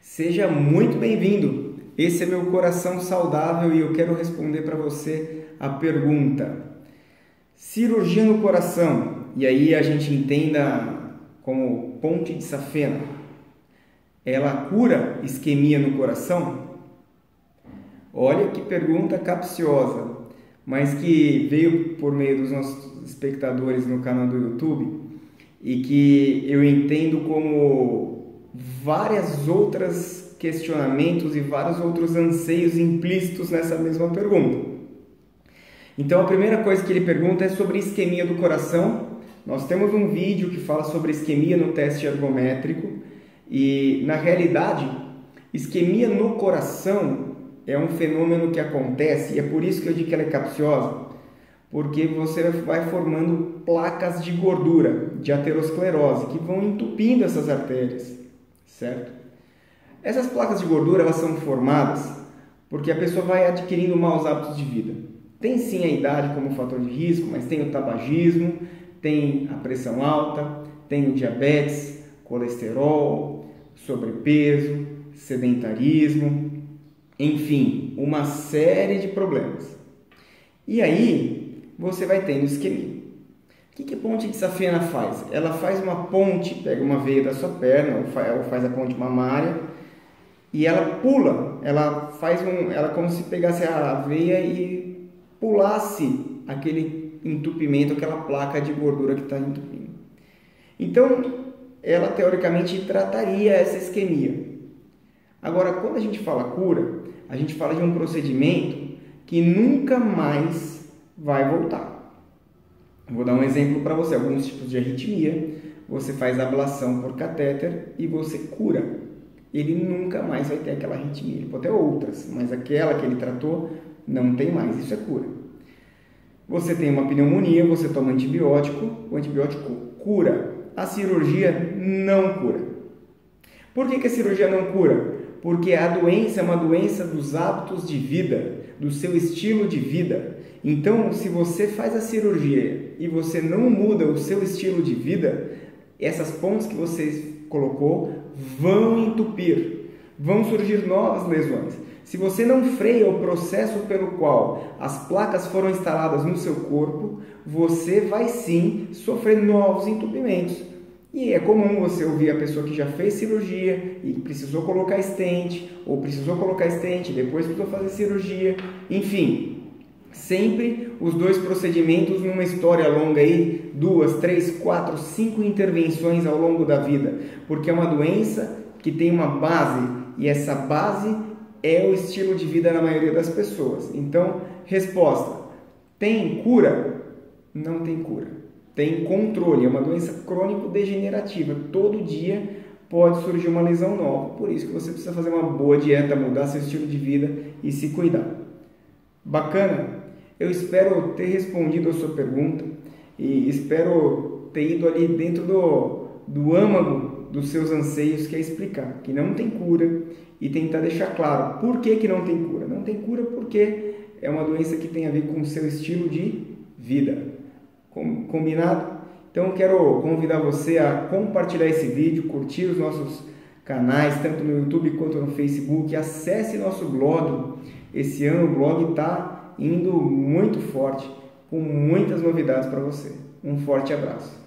Seja muito bem-vindo. Esse é meu coração saudável e eu quero responder para você a pergunta: cirurgia no coração. E aí a gente entenda como ponte de safena. Ela cura isquemia no coração? Olha que pergunta capciosa, mas que veio por meio dos nossos espectadores no canal do YouTube e que eu entendo como várias outras questionamentos e vários outros anseios implícitos nessa mesma pergunta. Então a primeira coisa que ele pergunta é sobre isquemia do coração. Nós temos um vídeo que fala sobre isquemia no teste ergométrico e na realidade, isquemia no coração é um fenômeno que acontece e é por isso que eu digo que ela é capciosa porque você vai formando placas de gordura, de aterosclerose, que vão entupindo essas artérias, certo? Essas placas de gordura elas são formadas porque a pessoa vai adquirindo maus hábitos de vida. Tem sim a idade como fator de risco, mas tem o tabagismo, tem a pressão alta, tem o diabetes, colesterol, sobrepeso, sedentarismo, enfim, uma série de problemas. E aí, você vai tendo isquemia. O que, a ponte de safena faz? Ela faz uma ponte, pega uma veia da sua perna, ou faz a ponte mamária, e ela pula, ela faz um, ela como se pegasse a veia e pulasse aquele entupimento, aquela placa de gordura que está entupindo. Então, ela teoricamente trataria essa isquemia. Agora, quando a gente fala cura, a gente fala de um procedimento que nunca mais vai voltar. Vou dar um exemplo para você. Alguns tipos de arritmia, você faz ablação por catéter e você cura. Ele nunca mais vai ter aquela arritmia. Ele pode ter outras, mas aquela que ele tratou não tem mais. Isso é cura. Você tem uma pneumonia, você toma antibiótico, o antibiótico cura. A cirurgia não cura. Por que, que a cirurgia não cura? Porque a doença é uma doença dos hábitos de vida, do seu estilo de vida. Então, se você faz a cirurgia e você não muda o seu estilo de vida, essas pontes que você colocou vão entupir, vão surgir novas lesões. Se você não freia o processo pelo qual as placas foram instaladas no seu corpo, você vai sim sofrer novos entupimentos. E é comum você ouvir a pessoa que já fez cirurgia e precisou colocar estente, ou precisou colocar estente, depois precisou fazer cirurgia, enfim, Sempre os dois procedimentos numa história longa aí, duas, três, quatro, cinco intervenções ao longo da vida, porque é uma doença que tem uma base e essa base é o estilo de vida na maioria das pessoas. Então, resposta: tem cura? Não tem cura. Tem controle, é uma doença crônico-degenerativa. Todo dia pode surgir uma lesão nova. Por isso que você precisa fazer uma boa dieta, mudar seu estilo de vida e se cuidar. Bacana? Eu espero ter respondido a sua pergunta e espero ter ido ali dentro do, do âmago dos seus anseios, que é explicar que não tem cura e tentar deixar claro por que, que não tem cura. Não tem cura porque é uma doença que tem a ver com o seu estilo de vida. Combinado? Então eu quero convidar você a compartilhar esse vídeo, curtir os nossos canais, tanto no YouTube quanto no Facebook. Acesse nosso blog. Esse ano o blog está indo muito forte, com muitas novidades para você. Um forte abraço.